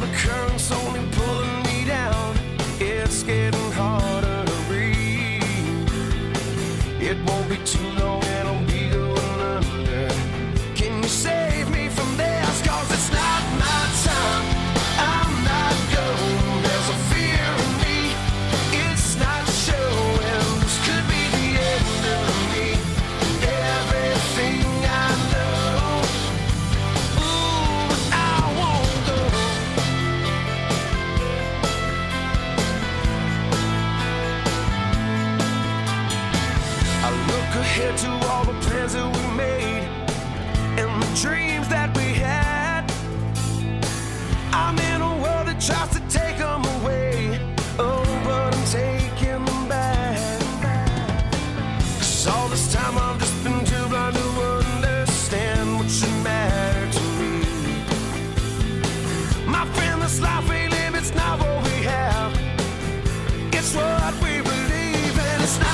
The current's only pulling me down. It's getting harder to. It won't be too long ahead to all the plans that we made and the dreams that we had. I'm in a world that tries to take them away. Oh, but I'm taking them back. Cause all this time I've just been too blind to understand what you matter to me. My friend, this life we live, it's not what we have, it's what we believe, and it's not.